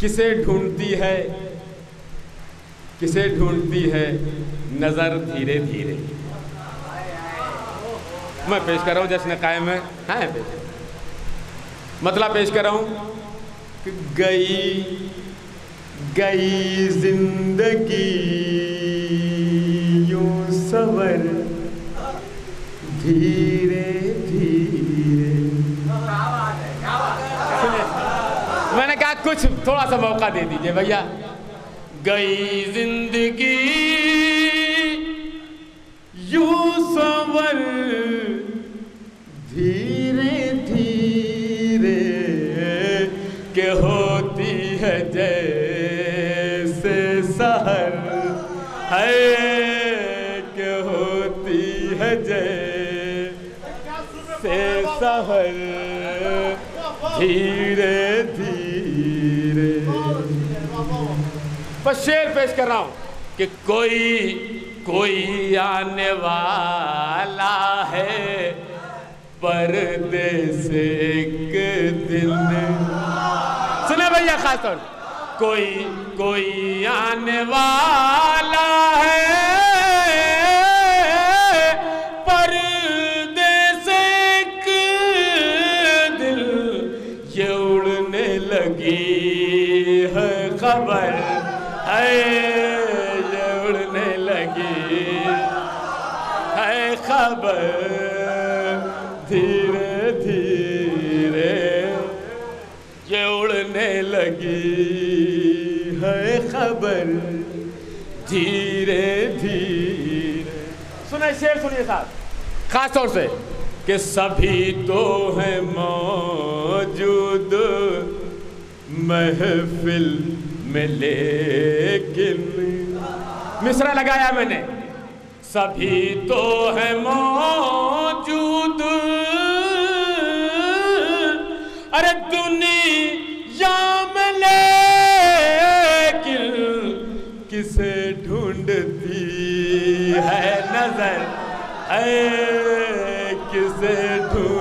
کسے ڈھونڈتی ہے؟ کسے ڈھونڈتی ہے نظر دھیرے دھیرے؟ میں پیش کر رہا ہوں جشن قائم ہے۔ ہاں پیش۔ مطلب پیش کر رہا ہوں۔ کہ گئی گئی زندگی، یوں سور کچھ تھوڑا سا موقع دے دیجیے بھیا۔ گئی زندگی یوں سور دھیرے دھیرے کہ ہوتی ہے جیسے سہر ہے کہ ہوتی ہے جیسے سہر دھیرے دھیرے بس شعر پیش کر رہا ہوں کہ کوئی کوئی آنے والا ہے۔ پردے سے ایک دن۔ سنے بھیا، خاص طور۔ کوئی کوئی آنے والا ہے۔ اڑنے لگی ہے خبر، دھیرے دھیرے یہ اڑنے لگی ہے خبر۔ دھیرے دھیرے۔ سنیں شیر سنیے صاحب خاص طور سے کہ سبھی تو ہیں موجود محفل میں لیکن مصرع لگایا میں نے۔ سبھی تو ہیں موجود۔ ارے دنیا میں لیکن کسے ڈھونڈتی ہے نظر۔ ہے کسے ڈھونڈتی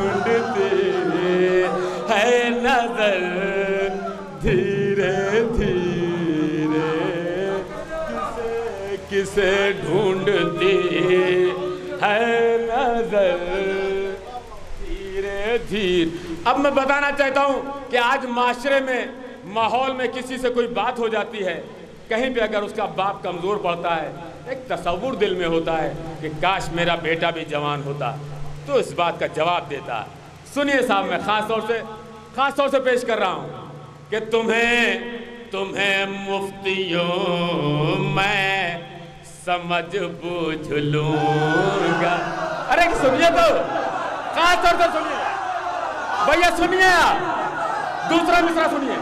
کسے ڈھونڈتی ہے نظر۔ دھیرے دھیر۔ اب میں بتانا چاہتا ہوں کہ آج معاشرے میں، ماحول میں کسی سے کوئی بات ہو جاتی ہے، کہیں پہ اگر اس کا باپ کمزور پڑتا ہے، ایک تصور دل میں ہوتا ہے کہ کاش میرا بیٹا بھی جوان ہوتا، تو اس بات کا جواب دیتا۔ سنیے صاحب، میں خاص طور سے، خاص طور سے پیش کر رہا ہوں کہ تمہیں تمہیں مفتیوں میں سمجھ بوجھ لوں گا ارے سنیے تو۔ خاص طور سے سنیے۔ بھیا سنیے آپ۔ دوسرا مصرا سنیے۔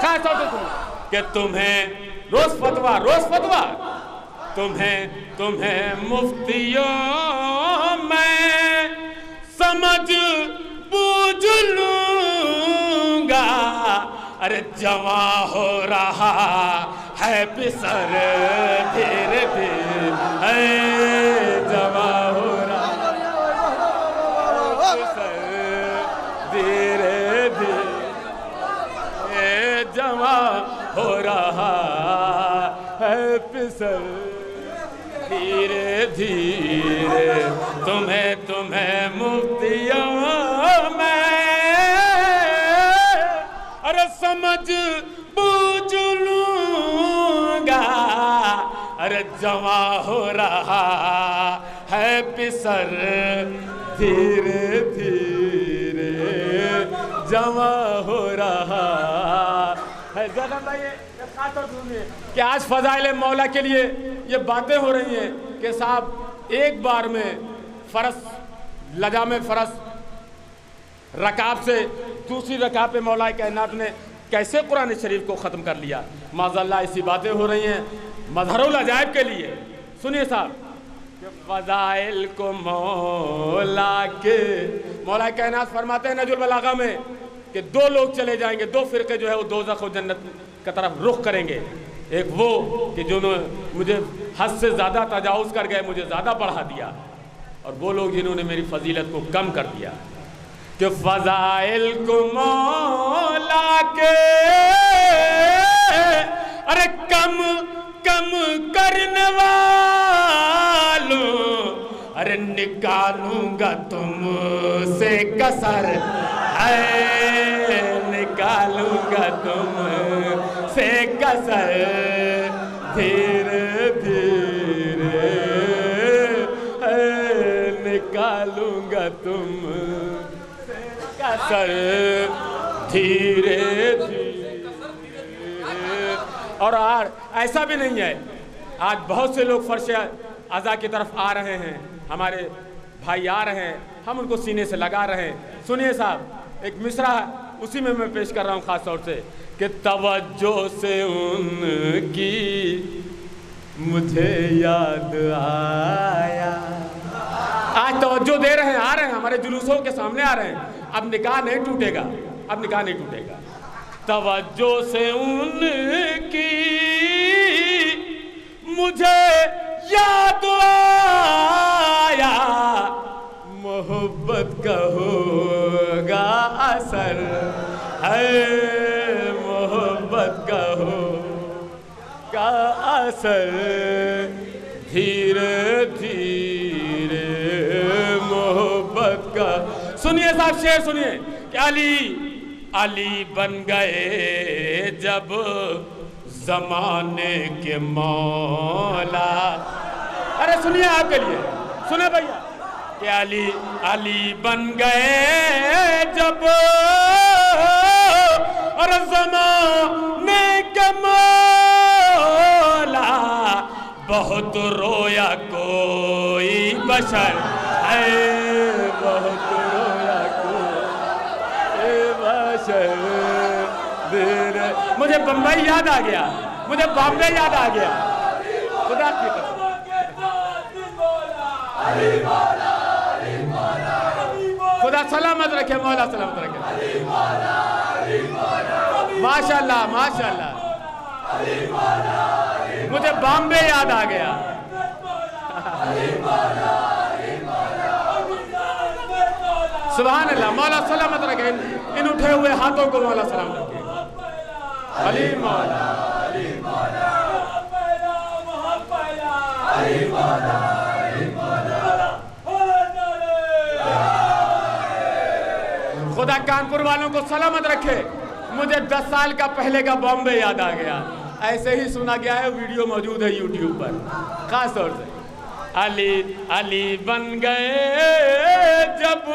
خاص طور سے سنیے۔ کہ تمہیں روز فتوا روز فتوا تمہیں تمہیں مفتیوں میں سمجھ بوجھ لوں گا ارے جوان ہو رہا ہے پسر دھیرے دھیرے اے جوان ہو رہا پسر دھیرے دھیرے جوان ہو رہا ہے۔ پسر دھیرے دھیرے تمہیں تمہیں مفتیوں میں۔ ارے سمجھ ارے جوان ہو رہا ہے پسر۔ دھیرے دھیرے جوان ہو رہا ہے۔ زیادہ بھائی کہ آج فضائل مولا کے لیے یہ باتیں ہو رہی ہیں کہ صاحب ایک بار میں فرس لجام فرس رکاب سے دوسری رکاب پہ مولا کائنات نے کیسے قرآن شریف کو ختم کر لیا؟ معذ اللہ ایسی باتیں ہو رہی ہیں۔ مظہر العجائب کے لیے۔ سنیے صاحب۔ فضائل کو مولا کے مولا کائنات فرماتے ہیں نجل البلاغہ میں کہ دو لوگ چلے جائیں گے، دو فرقے جو ہے وہ دوزخ و جنت کی طرف رخ کریں گے۔ ایک وہ کہ جو مجھے حد سے زیادہ تجاوز کر گئے، مجھے زیادہ بڑھا دیا۔ اور وہ لوگ جنہوں نے میری فضیلت کو کم کر دیا۔ کہ فضائل کو مولا مولا کے ارے کم کم کرنے والوں ارے نکالوں گا تم سے کسر۔ ہے نکالوں گا تم سے کسر۔ دھیرے دھیرے نکالوں گا تم سے کسر۔ دھیرے دھیرے اور ایسا بھی نہیں ہے۔ آج بہت سے لوگ فرش ازا کی طرف آ رہے ہیں۔ ہمارے بھائی آ رہے ہیں۔ ہم ان کو سینے سے لگا رہے ہیں۔ سنیے صاحب، ایک مصرع اسی میں میں پیش کر رہا ہوں خاص طور سے کہ توجہ سے ان کی مجھے یاد آیا۔ آج توجہ دے رہے ہیں، آ رہے ہیں، ہمارے جلوسوں کے سامنے آ رہے ہیں۔ اب نکاح نہیں ٹوٹے گا۔ اب نکاح نہیں ٹوٹے گا۔ توجہ سے ان کی مجھے یاد آیا۔ محبت کا ہوگا اثر، ہے محبت کا ہوگا اثر۔ دھیرے دھیرے محبت کا۔ سنیے صاحب شعر سنیے کہ علی علی بن گئے جب زمانے کے مولا۔ ارے سنیے آپ کے لیے۔ سنے بھیا۔ کہ علی علی بن گئے جب اور زمانے کے مولا۔ بہت رویا کوئی بشر ہے، بہت مجھے بمبئی یاد آ گیا، مجھے بامبے یاد آ گیا۔ خدا کی قسم۔ خدا سلامت رکھے، مولا سلامت رکھے۔ ماشاء اللہ ماشاء اللہ مجھے بامبے یاد آ گیا۔ سبحان اللہ، مولا سلامت رکھے۔ ان اٹھے ہوئے ہاتھوں کو مولا سلامت رکھے۔ علی مولا خدا کانپور والوں کو سلامت رکھے۔ مجھے دس سال کا پہلے کا بامبے یاد آ گیا۔ ایسے ہی سنا گیا ہے، ویڈیو موجود ہے یوٹیوب پر، خاص طور سے۔ علی علی بن گئے جب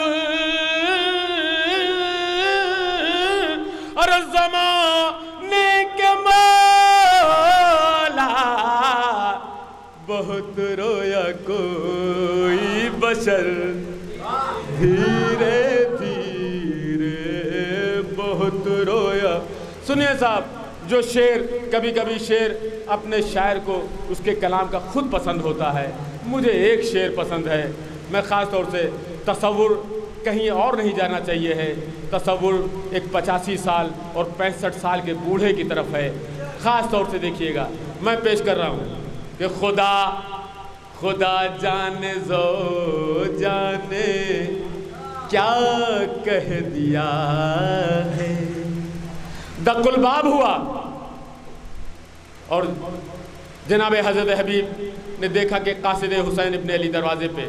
اور زمانے کے مولا بہت رویا کوئی بشر دھیرے دھیرے بہت رویا۔ سنیے صاحب، جو شعر، کبھی کبھی شعر اپنے شاعر کو اس کے کلام کا خود پسند ہوتا ہے۔ مجھے ایک شعر پسند ہے۔ میں خاص طور سے تصور کہیں اور نہیں جانا چاہیے ہے۔ تصور ایک پچاسی سال اور پینسٹھ سال کے بوڑھے کی طرف ہے۔ خاص طور سے دیکھیے گا۔ میں پیش کر رہا ہوں کہ خدا خدا جانے زو جانے کیا کہہ دیا ہے۔ دق الباب ہوا اور جناب حضرت حبیب نے دیکھا کہ قاصد حسین ابن علی دروازے پہ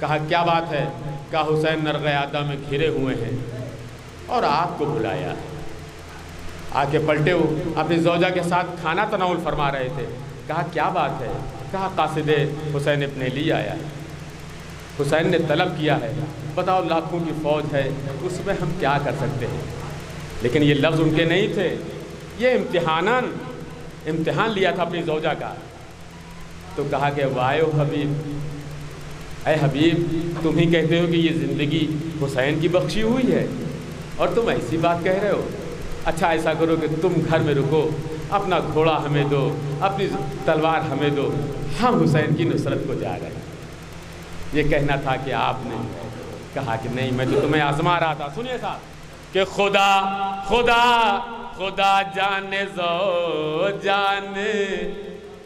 کہا، کیا بات ہے؟ کہا، حسین نرغیادہ میں گھرے ہوئے ہیں اور آپ کو بلایا آ کے پلٹے ہو اپنی زوجہ کے ساتھ کھانا تناول فرما رہے تھے۔ کہا، کیا بات ہے؟ کہا، قاصد حسین ابن علی آیا ہے۔ حسین نے طلب کیا ہے، بتاؤ لاکھوں کی فوج ہے، اس میں ہم کیا کر سکتے ہیں؟ لیکن یہ لفظ ان کے نہیں تھے۔ یہ امتحاناً امتحان لیا تھا اپنی زوجہ کا، تو کہا کہ وایو حبیب، اے حبیب، تم ہی کہتے ہو کہ یہ زندگی حسین کی بخشی ہوئی ہے۔ اور تم ایسی بات کہہ رہے ہو۔ اچھا ایسا کرو کہ تم گھر میں رکو، اپنا گھوڑا ہمیں دو، اپنی تلوار ہمیں دو۔ ہم حسین کی نصرت کو جا رہے ہیں۔ یہ کہنا تھا کہ آپ نے کہا کہ نہیں، میں تو تمہیں آزما رہا تھا۔ سنیے صاحب، کہ خدا خدا خدا جانے زو جان،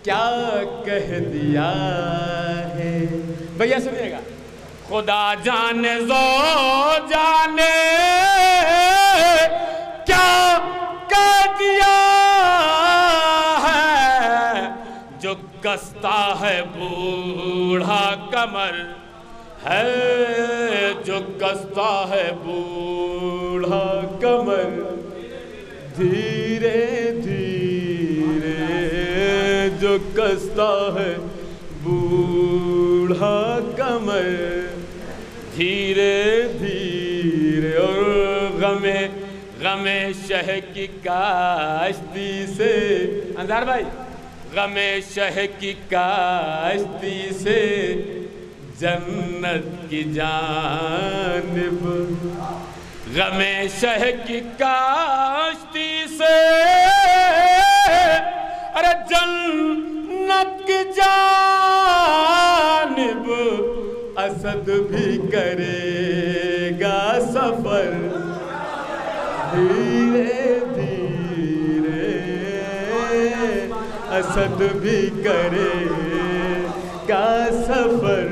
کیا کہہ دیا ہے؟ بھیا سنیے گا۔ خدا جانے زو جانے کیا کہہ دیا ہے؟ جو کستا ہے بوڑھا کمر، ہے جو کستا ہے بوڑھا کمر۔ دھیرے دھیرے جو کستا ہے، بوڑھا کمر۔ دھیرے دھیرے اور غم غم شہ کی کاشتی سے۔ انظار بھائی، غم شہ کی کاشتی سے۔ جنت کی جانب، غم شہ کی کاشتی سے۔ ارے جنت کی جانب اسد بھی کرے گا سفر۔ دھیرے دھیرے۔ اسد بھی کرے گا سفر۔